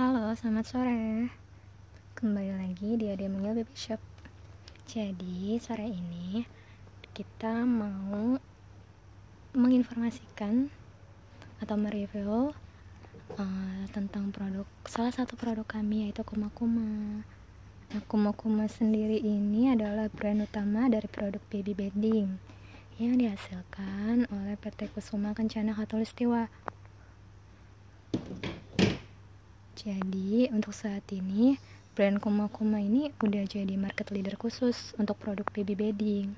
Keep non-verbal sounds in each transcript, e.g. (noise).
Halo, selamat sore. Kembali lagi di Ade Mengil Baby Shop. Jadi, sore ini kita mau menginformasikan atau mereview uh, tentang produk salah satu produk kami yaitu Kuma Kuma. Nah, Kuma Kuma sendiri ini adalah brand utama dari produk baby bedding yang dihasilkan oleh PT Kusuma Kencana Khatulistiwa. Jadi untuk saat ini brand Kuma Kuma ini udah jadi market leader khusus untuk produk baby bedding.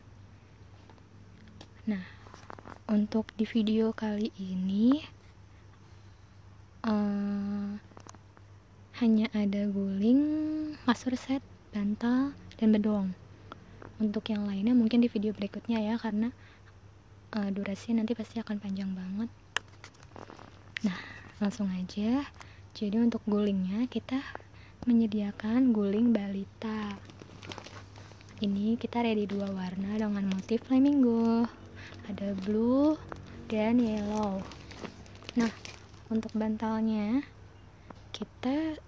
Nah, untuk di video kali ini uh, hanya ada guling, kasur set, bantal, dan bedong. Untuk yang lainnya mungkin di video berikutnya ya karena uh, durasi nanti pasti akan panjang banget. Nah, langsung aja jadi untuk gulingnya kita menyediakan guling balita. Ini kita ready dua warna dengan motif flamingo. Ada blue dan yellow. Nah untuk bantalnya kita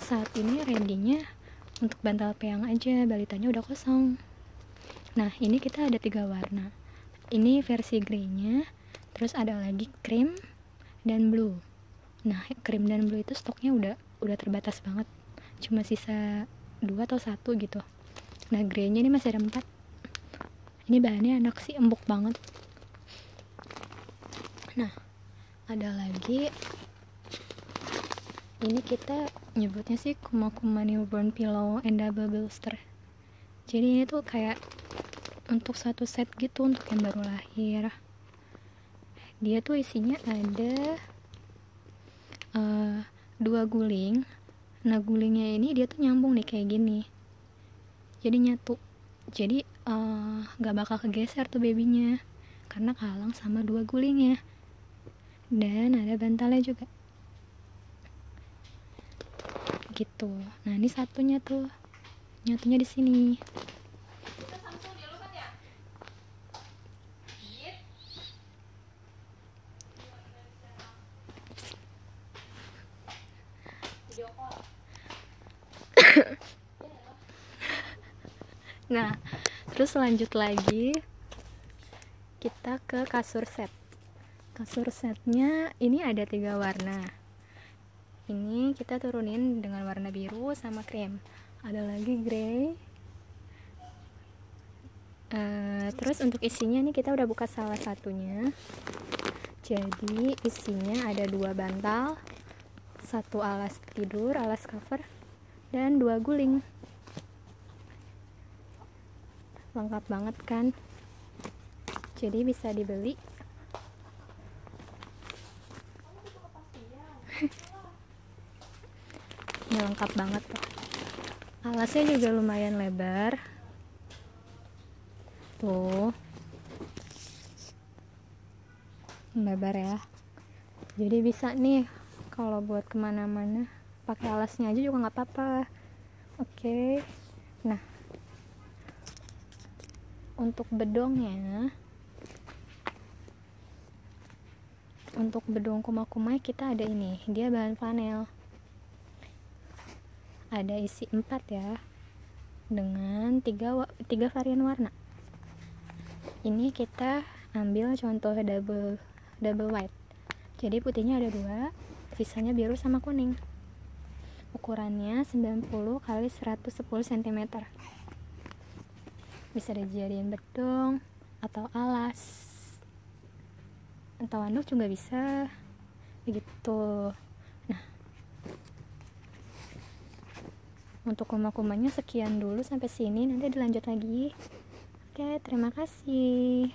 saat ini ready-nya untuk bantal peang aja balitanya udah kosong. Nah ini kita ada tiga warna. Ini versi grey-nya terus ada lagi cream dan blue. Nah krim dan blue itu stoknya udah udah terbatas banget. Cuma sisa dua atau satu gitu. Nah greynya ini masih ada empat. Ini bahannya enak sih empuk banget. Nah ada lagi. Ini kita nyebutnya sih kuma kuma newborn pillow and double bolster jadi ini tuh kayak untuk satu set gitu untuk yang baru lahir dia tuh isinya ada uh, dua guling. Nah gulingnya ini dia tuh nyambung nih kayak gini. Jadi nyatu jadi uh, gak bakal kegeser tuh babynya karena kalang sama dua gulingnya. Dan ada bantalnya juga. Gitu. Nah ini satunya tuh. Nyatunya di sini nah terus lanjut lagi. Kita ke kasur set. Kasur setnya ini ada tiga warna. Ini kita turunin dengan warna biru sama krem. Ada lagi grey. Uh, terus untuk isinya nih kita udah buka salah satunya. Jadi isinya ada dua bantal satu alas tidur alas cover dan dua guling lengkap banget kan? Jadi bisa dibeli. (laughs) Ini lengkap banget. Tuh alasnya juga lumayan lebar. Tuh. Lebar ya. Jadi bisa nih kalau buat ke mana-mana pakai alasnya aja juga nggak apa-apa. Oke. Nah untuk bedongnya untuk bedong kuma-kuma kita ada ini. Dia bahan panel. Ada isi 4 ya dengan tiga, tiga varian warna. Ini kita ambil contoh double double white. Jadi putihnya ada dua sisanya biru sama kuning. Ukurannya 90 kali 110 cm bisa dijadiin bedong atau alas. Atau anduk juga bisa. Begitu. Nah. Untuk kuma-kumanya sekian dulu sampai sini. Nanti dilanjut lagi. Oke terima kasih